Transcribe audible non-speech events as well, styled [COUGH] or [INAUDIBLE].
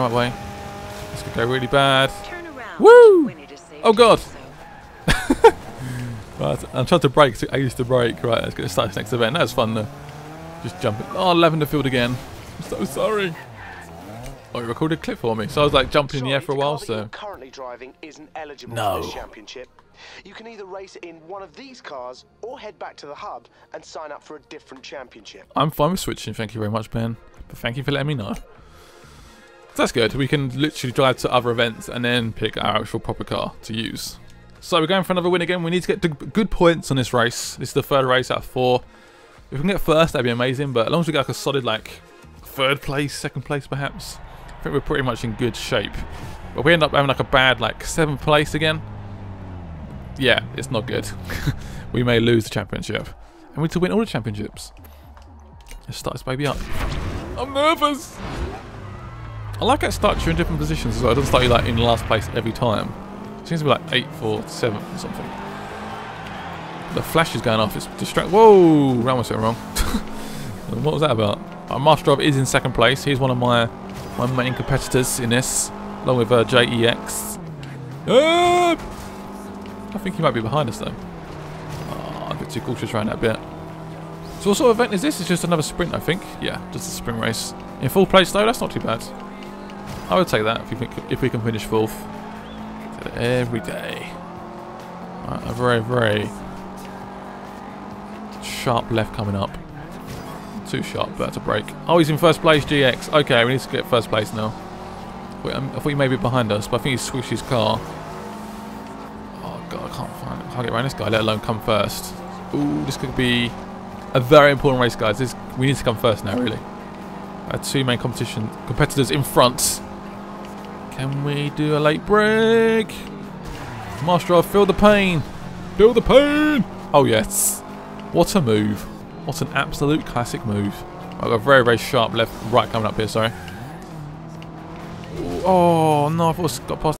right way. This could go really bad. Turn Woo! when it is safe Oh, God. [LAUGHS] Right, I'm trying to brake. So I used to brake. Right, let's get start this next event. That's fun though. Just jumping. Oh, lavender field again. I'm so sorry. Oh, you recorded a clip for me. So I was like jumping in the air for a while. Sorry, the car that So currently driving isn't eligible No. for this championship. You can either race in one of these cars or head back to the hub and sign up for a different championship. I'm fine with switching. Thank you very much, Ben. But thank you for letting me know. So that's good. We can literally drive to other events and then pick our actual proper car to use. So we're going for another win again. We need to get good points on this race. This is the third race out of four. If we can get first, that'd be amazing. But as long as we get like a solid like third place, second place perhaps, I think we're pretty much in good shape. But if we end up having like a bad like seventh place again, yeah, it's not good. [LAUGHS] we may lose the championship. And we need to win all the championships. Let's start this baby up. I'm nervous. I like it starts you in different positions as well. It doesn't start you like in last place every time. It seems to be like 8th or 7th or something. The flash is going off. It's distract. Whoa! That was wrong. [LAUGHS] what was that about? Our Master Driver is in second place. He's one of my my main competitors in this, along with uh, JEX. Ah! I think he might be behind us though. Oh, a bit too cautious around that bit. So what sort of event is this? It's just another sprint, I think. Yeah, just a sprint race. In full place though, that's not too bad. I would take that if we if we can finish fourth. Every day. Right, a very, very sharp left coming up. Too sharp, but that's a break. Oh, he's in first place, GX. Okay, we need to get first place now. Wait, um, I thought he may be behind us, but I think he switched his car. Oh god, I can't find it. I can't get around this guy, let alone come first. Ooh, this could be a very important race, guys. This we need to come first now, really. Two main competition competitors in front. Can we do a late brake? Master, feel the pain. Feel the pain. Oh yes. What a move. What an absolute classic move. I've got a very, very sharp left, right coming up here, sorry. Oh no, I thought I got past